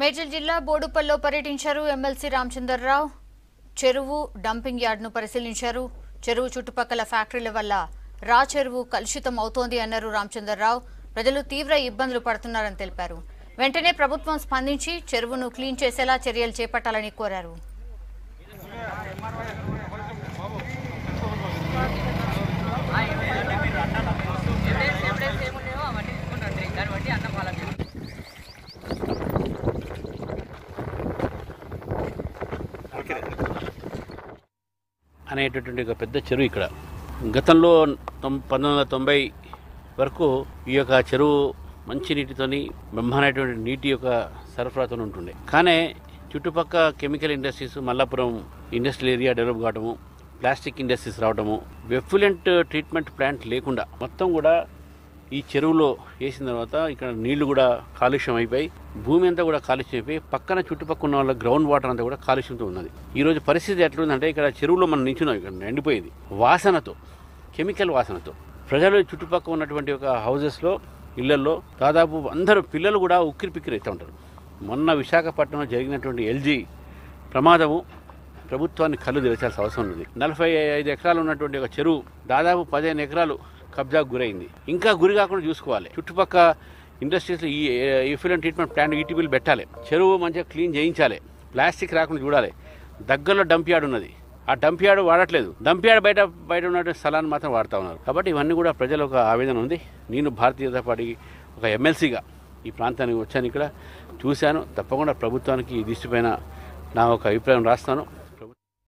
మేడ్చల్ జిల్లా బోడుపల్లో పర్యటించారు ఎమ్మెల్సీ రామచందర్రావు. చెరువు డంపింగ్ యార్డ్ను పరిశీలించారు. చెరువు చుట్టుపక్కల ఫ్యాక్టరీల వల్ల రా చెరువు కలుషితం అవుతోంది అన్నారు రామచందర్రావు. ప్రజలు తీవ్ర ఇబ్బందులు పడుతున్నారని తెలిపారు. వెంటనే ప్రభుత్వం స్పందించి చెరువును క్లీన్ చేసేలా చర్యలు చేపట్టాలని కోరారు. అనేటటువంటి ఒక పెద్ద చెరువు ఇక్కడ. గతంలో తొం పంతొమ్మిది వందల తొంభై వరకు ఈ యొక్క చెరువు మంచి నీటితోని నీటి యొక్క సరఫరాతో ఉంటుండే. కానీ చుట్టుపక్క chemical industries Mallapuram industrial area develop కావడము ప్లాస్టిక్ ఇండస్ట్రీస్ రావడము వెఫ్యులెంట్ ట్రీట్మెంట్ ప్లాంట్ లేకుండా మొత్తం కూడా ఈ చెరువులో వేసిన తర్వాత ఇక్కడ నీళ్ళు కూడా కాలుష్యం అయిపోయి భూమి అంతా కూడా కాలుష్యం అయిపోయి పక్కన చుట్టుపక్కల ఉన్న వాళ్ళ గ్రౌండ్ వాటర్ అంతా కూడా కాలుష్యంతో ఉన్నది. ఈరోజు పరిస్థితి ఎట్లుందంటే ఇక్కడ చెరువులో మనం నించున్నాం ఇక్కడ ఎండిపోయింది. వాసనతో కెమికల్ వాసనతో. ప్రజలు చుట్టుపక్కల ఉన్నటువంటి ఒక హౌజెస్లో ఇళ్ళలో దాదాపు అందరూ పిల్లలు కూడా ఉక్కిరి పిక్కిరి అవుతూ ఉంటారు. మొన్న విశాఖపట్నంలో జరిగినటువంటి ఎల్జీ ప్రమాదము ప్రభుత్వాన్ని కళ్ళు తెరచాల్సిన అవసరం ఉంది నలభై ఐదు ఎకరాలు ఉన్నటువంటి ఒక చెరువు దాదాపు పదిహేను ఎకరాలు కబ్జాకు గురైంది. ఇంకా గురి కాకుండా చూసుకోవాలి. చుట్టుపక్క ఇండస్ట్రీస్లో ఈ ఎఫిలెంట్ ట్రీట్మెంట్ ప్లాంట్ ఈటీపీలు పెట్టాలి. చెరువు మంచిగా క్లీన్ చేయించాలి. ప్లాస్టిక్ రాకుండా చూడాలి. దగ్గరలో డంప్ యార్డ్ ఉన్నది. ఆ డంప్ యార్డ్ వాడట్లేదు. డంప్ యార్డ్ బయట బయట ఉన్నటువంటి స్థలాన్ని మాత్రం వాడుతూ ఉన్నారు. కాబట్టి ఇవన్నీ కూడా ప్రజలు ఒక ఆవేదన ఉంది. నేను భారతీయ జనతా పార్టీ ఒక ఎమ్మెల్సీగా ఈ ప్రాంతానికి వచ్చాను ఇక్కడ. చూశాను. తప్పకుండా ప్రభుత్వానికి ఈ దిష్టిపైన నా ఒక అభిప్రాయం రాస్తాను.